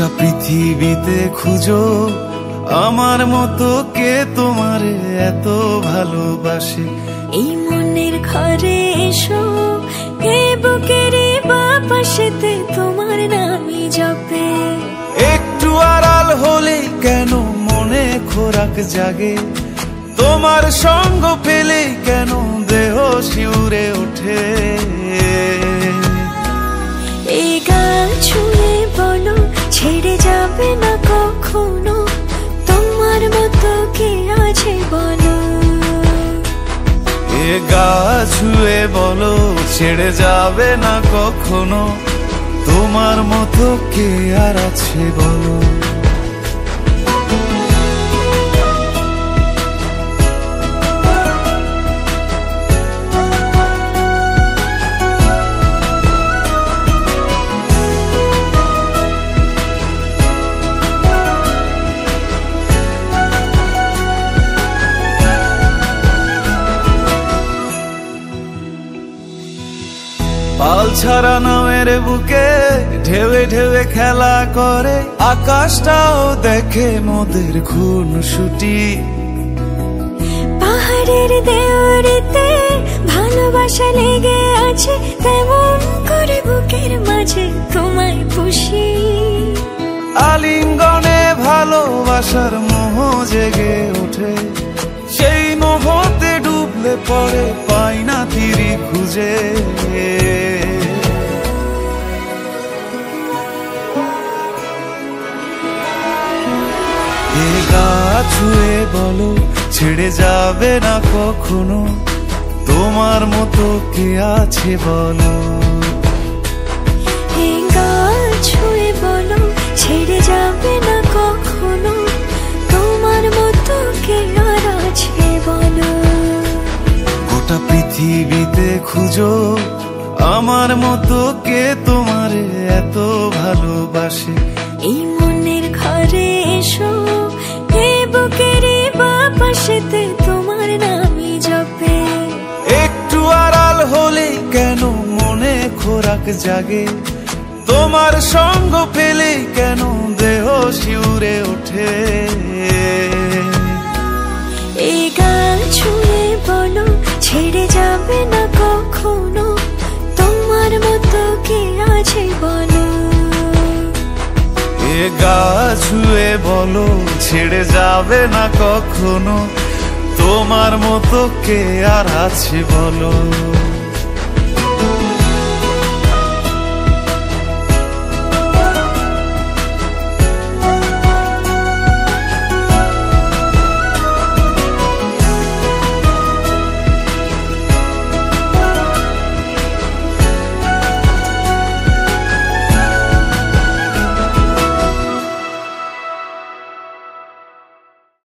গোটা পৃথিবীতে খুঁজো। আমার মতো কে তোমার এত ভালোবাসে? এই মনের ঘরে এসো এ বুকের বাপাশেতে তোমার নামই জপে। একটু আড়াল হলে কেন মনে খোরাক জাগে? তোমার সঙ্গ পেলে কেন দেহ ছেড়ে না কখনো? তোমার মতো কে আছে বলো? এ গা ছুঁয়ে বলো, ছেড়ে যাবে না কখনো? তোমার মতো কে আর আছে বলো? পাল ছাড়া নামের বুকে ঢেউে ঢেউে খেলা করে। আকাশটাও দেখে মোদের খুন ছুটি। পাহাড়ের দেওয়ারিতে ভালোবাসা লেগে আছে তেমন করে বুকের মাঝে তোমায় খুশি আলিঙ্গনে ভালোবাসার মোহ জেগে ওঠে। সেই মোহতে ডুবলে পরে পাই না তিরি খুঁজে। গা ছুঁয়ে বলো ছেড়ে যাবে না কখনো? তোমার মতো কে আছে বলো? ছুঁয়ে বলো ছেড়ে যাবে না কখনো? তোমার মতো কে আছে বলো? গোটা পৃথিবীতে খুঁজো আমার মতো কে তোমার এত ভালোবাসে? এই মনের ঘরে এসো এ বুকের বাপাশেতে তোমার নামই জপে। একটু আড়াল হলে কেন মনে খোরাক জাগে? তোমার সঙ্গ পেলে কেন দেহ শিউরে ওঠে? এই গান ছুঁয়ে বলো ছেড়ে যাবে না কখনো। তোমার মতো কে আছে বলো? এ গা ছুঁয়ে বলো ছেড়ে যাবে না কখনো? তোমার মতো কে আর আছে বলো?